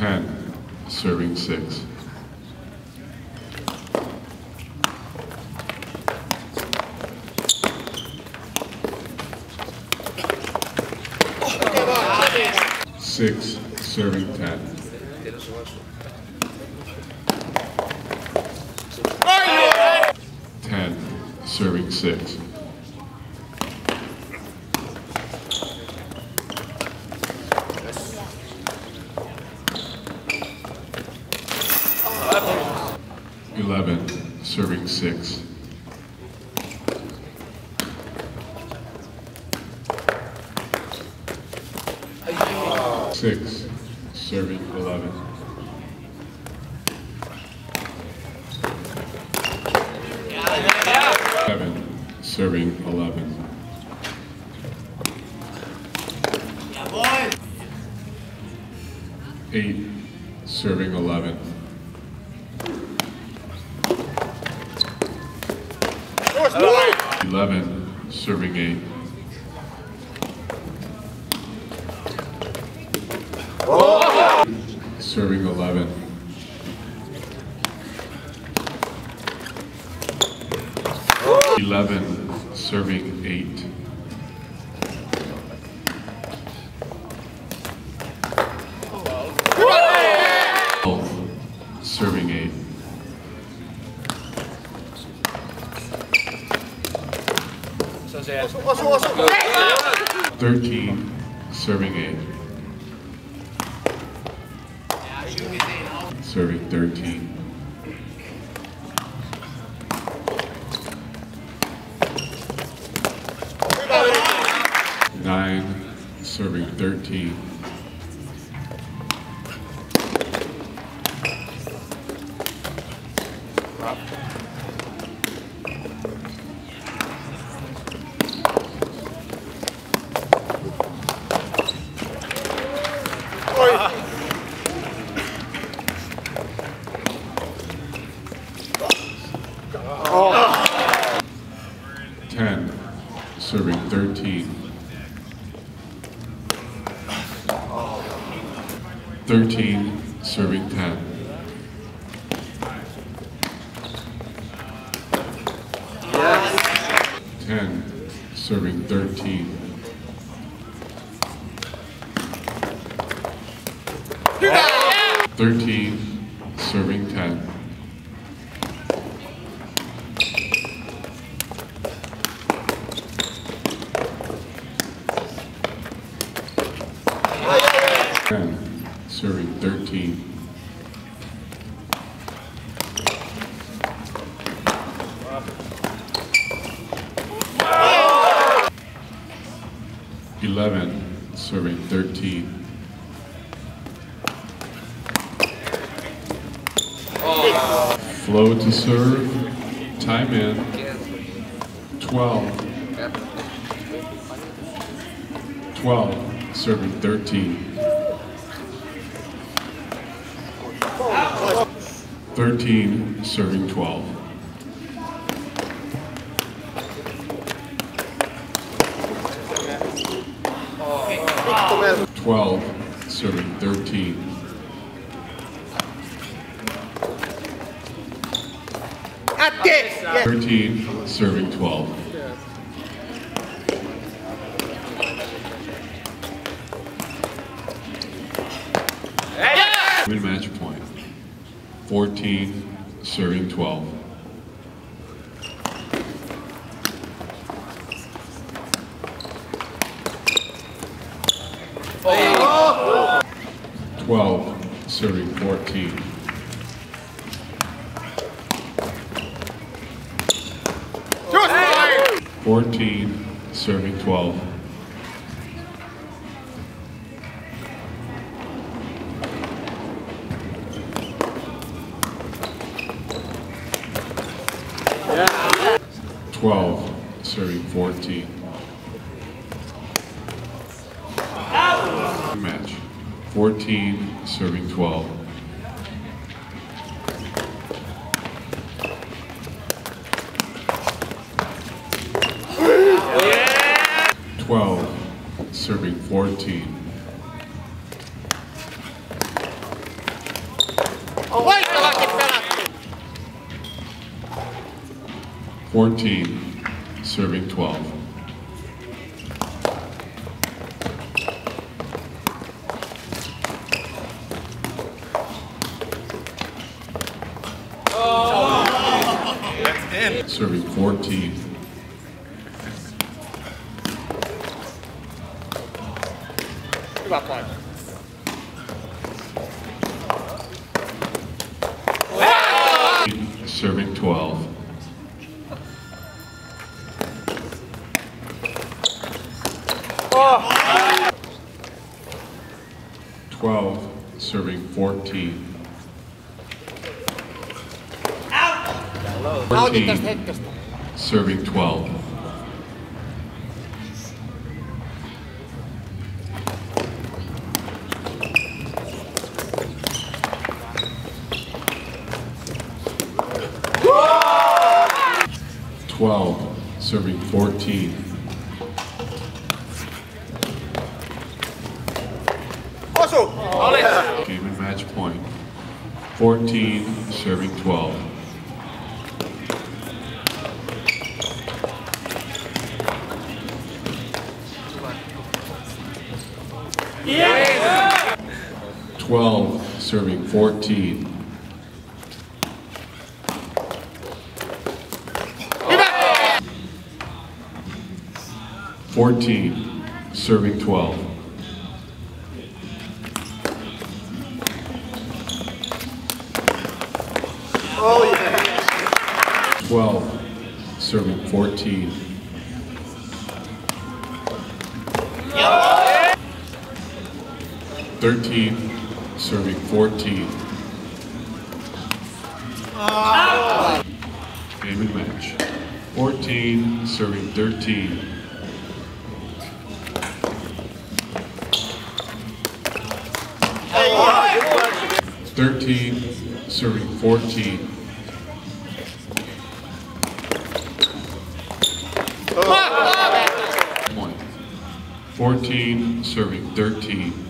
10, serving 6. Six, serving 10. Ten, serving six. Eleven, serving six. Six, serving eleven. Seven, serving eleven. Eight, serving 11, serving 8. Oh. Serving 11. Oh. 11, serving 8. 13, serving 8. Serving 13. Nine, serving 13. 13. 13, serving 10. Yes. 10, serving 13. Thirteen, serving ten. Serving thirteen. Eleven, serving thirteen. Flow to serve, time in. Twelve. Twelve, serving thirteen. Thirteen, serving twelve. Twelve, serving thirteen. Thirteen, serving twelve. Win match point. Fourteen, serving twelve. Twelve, serving fourteen. Fourteen, serving twelve. Twelve, serving fourteen. Match. Fourteen, serving twelve. Twelve, serving fourteen. Loistavasti 14, serving 12. Serving 14. Hyvä paikka. Serving 12. Twelve, serving fourteen. Out! Fourteen, serving twelve. Twelve, serving fourteen. Osu! Oli. Game and match point. Fourteen, serving twelve. Twelve, serving fourteen. Fourteen, serving twelve. Oh, Twelve, serving fourteen. Thirteen, serving fourteen. Oh. Game and match. Fourteen, serving thirteen. Thirteen, serving fourteen. Point. Fourteen, serving thirteen.